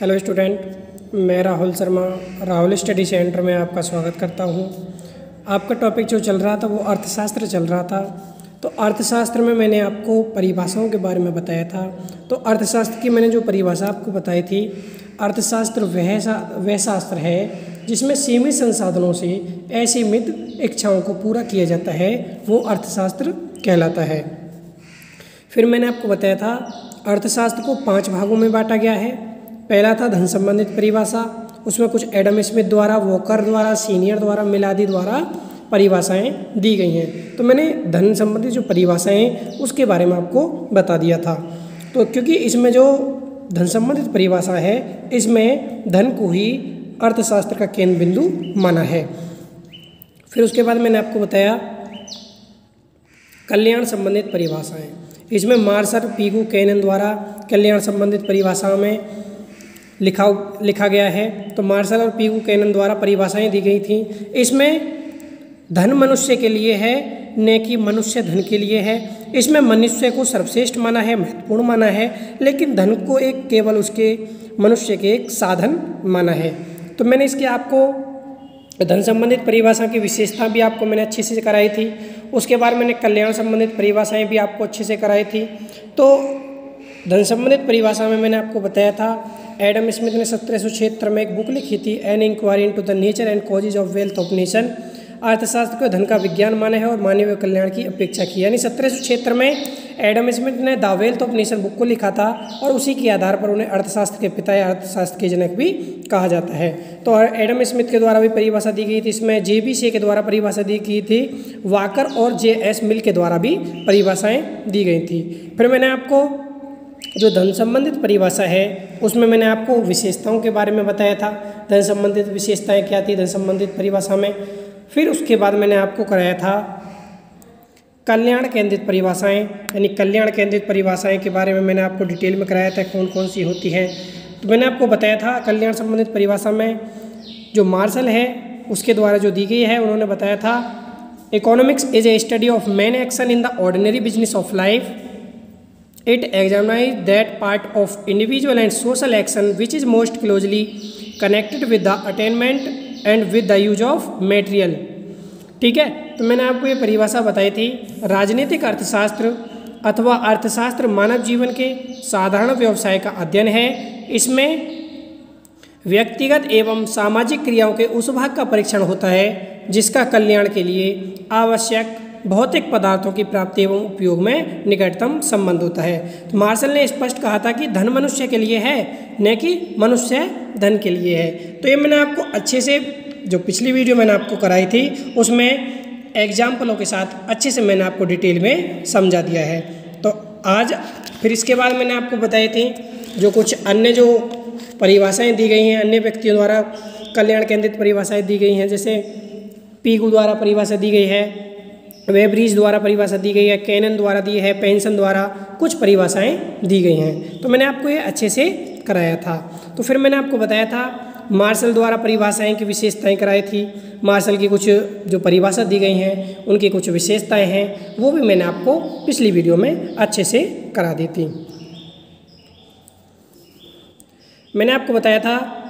Hello student मैं Rahul Sharma, Rahul study centre में आपका स्वागत करता हूँ। आपका टॉपिक जो चल रहा था वो अर्थशास्त्र चल रहा था। तो अर्थशास्त्र में मैंने आपको परिभाषाओं के बारे में बताया था। तो अर्थशास्त्र की मैंने जो परिभाषा आपको बताई थी, अर्थशास्त्र वह वह शास्त्र है जिसमें सीमित संसाधनों से असीमित इच्छाओं को पूरा किया जाता है, वो अर्थशास्त्र कहलाता है। फिर मैंने आपको बताया था, अर्थशास्त्र को पाँच भागों में बांटा गया है। पहला था धन संबंधित परिभाषा, उसमें कुछ एडम स्मिथ द्वारा वोकर द्वारा सीनियर द्वारा मिलादी द्वारा परिभाषाएँ दी गई हैं। तो मैंने धन संबंधित जो परिभाषाएँ उसके बारे में आपको बता दिया था। तो क्योंकि इसमें जो धन संबंधित परिभाषा है, इसमें धन को ही अर्थशास्त्र का केंद्र बिंदु माना है। फिर उसके बाद मैंने आपको बताया कल्याण संबंधित परिभाषाएँ। इसमें मार्सर पीगू कैनन द्वारा कल्याण संबंधित परिभाषाओं में लिखा लिखा गया है। तो मार्शल और पीगू कैनन द्वारा परिभाषाएँ दी गई थी। इसमें धन मनुष्य के लिए है न कि मनुष्य धन के लिए है। इसमें मनुष्य को सर्वश्रेष्ठ माना है, महत्वपूर्ण माना है, लेकिन धन को एक केवल उसके मनुष्य के एक साधन माना है। तो मैंने इसके आपको धन संबंधित परिभाषा की विशेषता भी आपको मैंने अच्छे से कराई थी। उसके बाद मैंने कल्याण संबंधित परिभाषाएँ भी आपको अच्छे से कराई थी। तो धन संबंधित परिभाषा में मैंने आपको बताया था एडम स्मिथ ने सत्रह सौ छिहत्तर में एक बुक लिखी थी an inquiry to the nature and causes of wealth of nation अर्थशास्त्र को धन का विज्ञान माना है और मानवीय कल्याण की अपेक्षा की यानी सत्रह सौ छिहत्तर में एडम स्मिथ ने the wealth of nation book को लिखा था और उसी के आधार पर उन्हें अर्थशास्त्र के पिता या अर्थशास्त्र के जनक भी कहा जाता है। तो एडम स्मिथ के द्वारा भी परिभाषा दी गई थी, इसमें जे बी सी के द्वारा परिभाषा दी गई थी वाकर और जे एस मिल के द्वारा भी परिभाषाएँ दी गई थी। फिर मैंने आपको जो धन संबंधित परिभाषा है, उसमें मैंने आपको विशेषताओं के बारे में बताया था। धन संबंधित विशेषताएँ क्या थी धन संबंधित परिभाषा में? फिर उसके बाद मैंने आपको कराया था कल्याण केंद्रित परिभाषाएँ, यानी कल्याण केंद्रित परिभाषाएँ के बारे में मैंने आपको डिटेल में कराया था कौन कौन सी होती है। तो मैंने आपको बताया था कल्याण संबंधित परिभाषा में जो मार्शल है, उसके द्वारा जो दी गई है, उन्होंने बताया था economics is a study of man action in the ordinary business of life. It examines that part of individual and social action which is most closely connected with the attainment and with the use of material ठीक है? तो मैंने आपको ये परिभाषा बताई थी, राजनीतिक अर्थशास्त्र अथवा अर्थशास्त्र मानव जीवन के साधारण व्यवसाय का अध्ययन है। इसमें व्यक्तिगत एवं सामाजिक क्रियाओं के उस भाग का परीक्षण होता है जिसका कल्याण के लिए आवश्यक भौतिक पदार्थों की प्राप्ति एवं उपयोग में निकटतम संबंध होता है। तो मार्शल ने स्पष्ट कहा था कि धन मनुष्य के लिए है, न कि मनुष्य धन के लिए है। तो ये मैंने आपको अच्छे से, जो पिछली वीडियो मैंने आपको कराई थी, उसमें एग्जाम्पलों के साथ अच्छे से मैंने आपको डिटेल में समझा दिया है। तो आज फिर इसके बाद मैंने आपको बताई थी, जो कुछ अन्य जो परिभाषाएँ दी गई हैं, अन्य व्यक्तियों द्वारा कल्याण केंद्रित परिभाषाएँ दी गई हैं, जैसे पीगू द्वारा परिभाषा दी गई है वेब्रिज द्वारा परिभाषा दी गई है, कैनन द्वारा दी है पेंशन द्वारा कुछ परिभाषाएँ दी गई हैं। तो मैंने आपको ये अच्छे से कराया था। तो फिर मैंने आपको बताया था, मार्शल द्वारा परिभाषाएँ की विशेषताएँ कराई थी। मार्शल की कुछ जो परिभाषा दी गई हैं, उनकी कुछ विशेषताएँ हैं, वो भी मैंने आपको पिछली वीडियो में अच्छे से करा दी थी। मैंने आपको बताया था,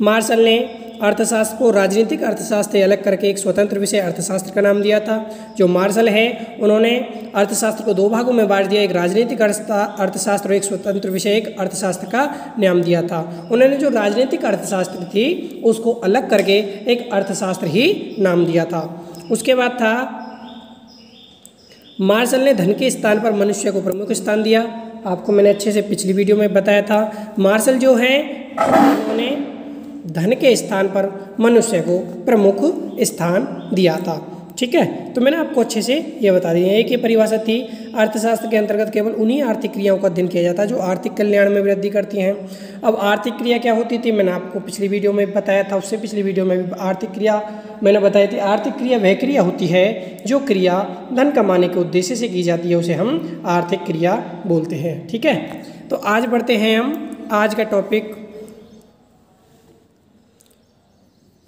मार्शल ने अर्थशास्त्र को राजनीतिक अर्थशास्त्र से अलग करके एक स्वतंत्र विषय अर्थशास्त्र का नाम दिया था, जो मार्शल है। उन्होंने अर्थशास्त्र को दो भागों में बांट दिया, एक राजनीतिक अर्थशास्त्र और एक स्वतंत्र विषय, एक अर्थशास्त्र का नाम दिया था। उन्होंने जो राजनीतिक अर्थशास्त्र थी, उसको अलग करके एक अर्थशास्त्र ही नाम दिया था। उसके बाद था, मार्शल ने धन के स्थान पर मनुष्य को प्रमुख स्थान दिया। आपको मैंने अच्छे से पिछली वीडियो में बताया था। मार्शल जो है, उन्होंने धन के स्थान पर मनुष्य को प्रमुख स्थान दिया था। ठीक है? तो मैंने आपको अच्छे से ये बता दिया। एक ये परिभाषा थी। अर्थशास्त्र के अंतर्गत केवल उन्हीं आर्थिक क्रियाओं का अध्ययन किया जाता है जो आर्थिक कल्याण में वृद्धि करती हैं। अब आर्थिक क्रिया क्या होती थी? मैंने आपको पिछली वीडियो में बताया था। उससे पिछली वीडियो में भी आर्थिक क्रिया मैंने बताई थी। आर्थिक क्रिया वह क्रिया होती है जो क्रिया धन कमाने के उद्देश्य से की जाती है। उसे हम आर्थिक क्रिया बोलते हैं। ठीक है? तो आज बढ़ते हैं हम। आज का टॉपिक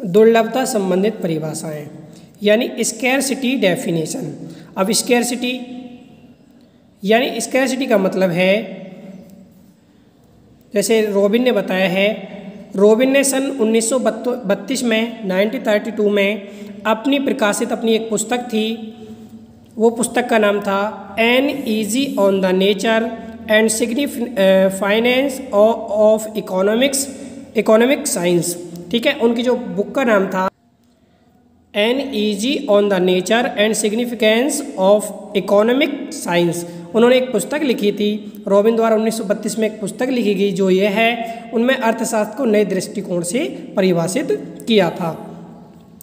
दुर्लभता संबंधित परिभाषाएँ, यानी स्केरसिटी डेफिनेशन अब स्केयर स्केरसिटी यानी स्केरसिटी का मतलब है, जैसे रॉबिन ने बताया है, रॉबिन ने सन उन्नीस सौ बत्तीस में 1932 में अपनी प्रकाशित अपनी एक पुस्तक थी, वो पुस्तक का नाम था an essay on the nature and significance of economics economic science ठीक है? उनकी जो बुक का नाम था an essay on the nature and significance of economic science उन्होंने एक पुस्तक लिखी थी, रॉबिन द्वारा 1932 में एक पुस्तक लिखी गई, जो ये है, उनमें अर्थशास्त्र को नए दृष्टिकोण से परिभाषित किया था।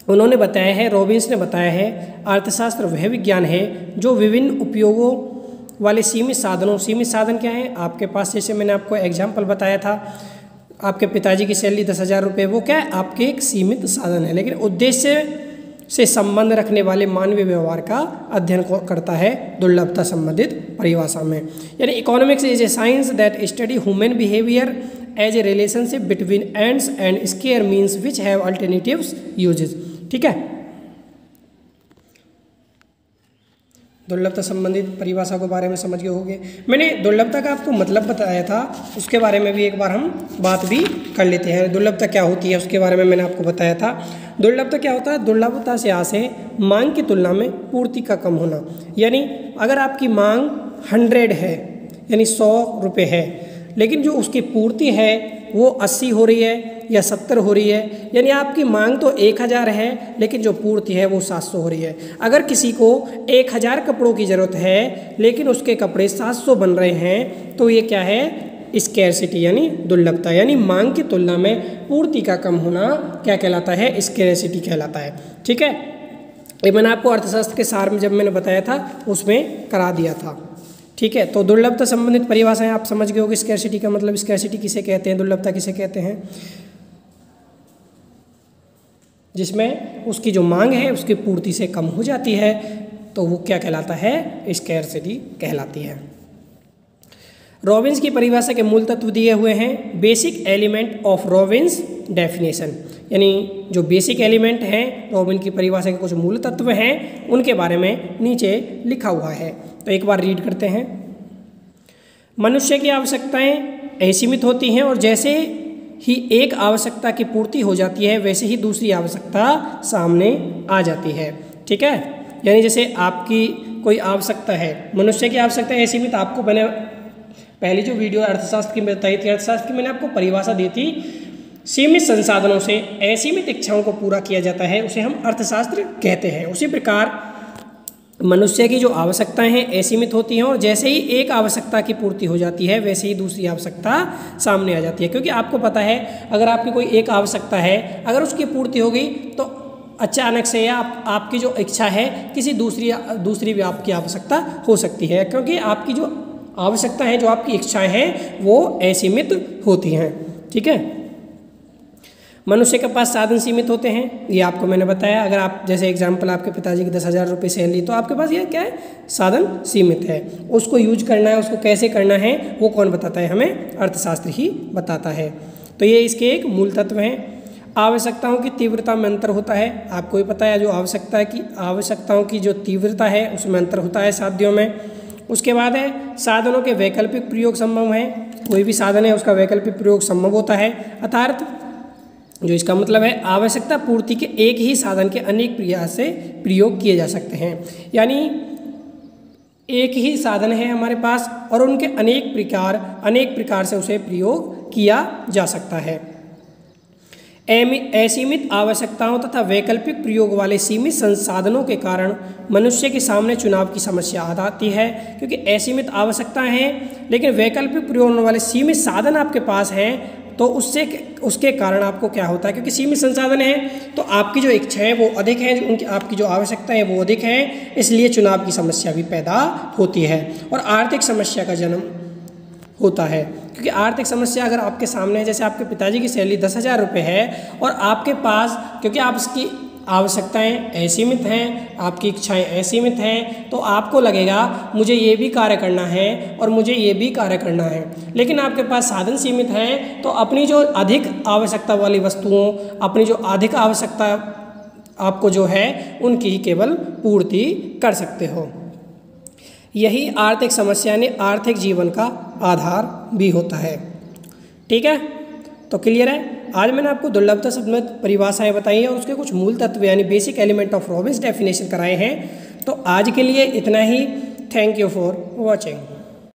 उन्होंने बताया है, रॉबिन्स ने बताया है, अर्थशास्त्र वह विज्ञान है, जो विभिन्न उपयोगों वाले सीमित साधनों, सीमित साधन क्या है? आपके पास जैसे मैंने आपको एग्ज़ाम्पल बताया था आपके पिताजी की सैलरी दस हज़ार रुपये, वो क्या है? आपके एक सीमित साधन है। लेकिन उद्देश्य से संबंध रखने वाले मानवीय व्यवहार का अध्ययन करता है दुर्लभता संबंधित परिभाषा में। यानी economics is a science that study human behaviour as a relationship between ends and scarce means which have alternative uses ठीक है? दुर्लभता संबंधित परिभाषा के बारे में समझ गए होंगे। मैंने दुर्लभता का आपको मतलब बताया था, उसके बारे में भी एक बार हम बात भी कर लेते हैं। दुर्लभता क्या होती है, उसके बारे में मैंने आपको बताया था। दुर्लभता क्या होता है? दुर्लभता से आसे मांग की तुलना में पूर्ति का कम होना। यानी अगर आपकी मांग हंड्रेड है, यानी सौ रुपये है, लेकिन जो उसकी पूर्ति है वो अस्सी हो रही है या सत्तर हो रही है? यानी आपकी मांग तो एक हज़ार है, लेकिन जो पूर्ति है वो सात सौ हो रही है। अगर किसी को एक हज़ार कपड़ों की ज़रूरत है, लेकिन उसके कपड़े सात सौ बन रहे हैं तो ये क्या है? स्केरसिटी यानी दुर्लभता, यानी मांग की तुलना में पूर्ति का कम होना क्या कहलाता है? स्केरसिटी कहलाता है। ठीक है? ये मैंने आपको अर्थशास्त्र के सार में जब मैंने बताया था, उसमें करा दिया था। ठीक है? तो दुर्लभता संबंधित परिभाषाएँ आप समझ गए होगी। स्कैरसिटी का मतलब स्कैरसिटी किसे कहते हैं? दुर्लभता किसे कहते हैं? जिसमें उसकी जो मांग है, उसकी पूर्ति से कम हो जाती है। तो वो क्या कहलाता है? स्कैरसिटी कहलाती है। रॉबिन्स की परिभाषा के मूल तत्व दिए हुए हैं। Basic element of Robbins definition. यानी जो बेसिक एलिमेंट हैं रॉबिन की परिभाषा के कुछ मूल तत्व हैं, उनके बारे में नीचे लिखा हुआ है। तो एक बार रीड करते हैं। मनुष्य की आवश्यकताएँ असीमित होती हैं और जैसे ही एक आवश्यकता की पूर्ति हो जाती है, वैसे ही दूसरी आवश्यकता सामने आ जाती है। ठीक है? यानी जैसे आपकी कोई आवश्यकता है, मनुष्य की आवश्यकता असीमित आपको मैंने पहली जो वीडियो अर्थशास्त्र की बताई थी, अर्थशास्त्र की मैंने आपको परिभाषा दी थी सीमित संसाधनों से असीमित इच्छाओं को पूरा किया जाता है, उसे हम अर्थशास्त्र कहते हैं। उसी प्रकार, मनुष्य की जो आवश्यकताएँ हैं, असीमित होती हैं और जैसे ही एक आवश्यकता की पूर्ति हो जाती है, वैसे ही दूसरी आवश्यकता सामने आ जाती है। क्योंकि आपको पता है, अगर आपकी कोई एक आवश्यकता है, अगर उसकी पूर्ति होगी तो अचानक से आप, आपकी जो इच्छा है, किसी दूसरी दूसरी भी आपकी आवश्यकता हो सकती है। क्योंकि आपकी जो आवश्यकता है, जो आपकी इच्छाएँ हैं, वो असीमित होती हैं। ठीक है? मनुष्य के पास साधन सीमित होते हैं? ये आपको मैंने बताया। अगर आप, जैसे एग्ज़ाम्पल आपके पिताजी की दस हज़ार रुपये सैलरी तो आपके पास ये क्या है? साधन सीमित है। उसको यूज़ करना है, उसको कैसे करना है, वो कौन बताता है? हमें अर्थशास्त्र ही बताता है। तो ये इसके एक मूल तत्व हैं। आवश्यकताओं की तीव्रता में अंतर होता है। आपको भी पता है, जो आवश्यकता की आवश्यकताओं की जो तीव्रता है, उसमें अंतर होता है साध्यों में। उसके बाद है, साधनों के वैकल्पिक प्रयोग संभव हैं। कोई भी साधन है, उसका वैकल्पिक प्रयोग संभव होता है। अर्थात जो इसका मतलब है, आवश्यकता पूर्ति के एक ही साधन के अनेक प्रयास से प्रयोग किए जा सकते हैं। यानी, एक ही साधन है हमारे पास और उनके अनेक प्रकार अनेक प्रकार से उसे प्रयोग किया जा सकता है। असीमित आवश्यकताओं तथा वैकल्पिक प्रयोग वाले सीमित संसाधनों के कारण मनुष्य के सामने चुनाव की समस्या आ जाती है, क्योंकि असीमित आवश्यकताएँ हैं, लेकिन वैकल्पिक प्रयोग वाले सीमित साधन आपके पास हैं तो उससे उसके कारण आपको क्या होता है? क्योंकि सीमित संसाधन है तो आपकी जो इच्छाएँ वो अधिक हैं, उनकी आपकी जो आवश्यकता है वो अधिक हैं, इसलिए चुनाव की समस्या भी पैदा होती है। और आर्थिक समस्या का जन्म होता है, क्योंकि आर्थिक समस्या अगर आपके सामने है, जैसे आपके पिताजी की सैलरी दस हज़ार रुपये है और आपके पास, क्योंकि आप इसकी आवश्यकताएँ असीमित हैं, आपकी इच्छाएँ असीमित हैं तो आपको लगेगा मुझे ये भी कार्य करना है और मुझे ये भी कार्य करना है। लेकिन आपके पास साधन सीमित हैं तो अपनी जो अधिक आवश्यकता वाली वस्तुओं, अपनी जो अधिक आवश्यकता आपको जो है, उनकी ही केवल पूर्ति कर सकते हो। यही आर्थिक समस्या ने आर्थिक जीवन का आधार भी होता है। ठीक है? तो क्लियर है? आज मैंने आपको दुर्लभता शब्द में परिभाषाएँ बताई हैं और उसके कुछ मूल तत्व यानी basic element of Robbins definition कराए हैं। तो आज के लिए इतना ही। Thank you for watching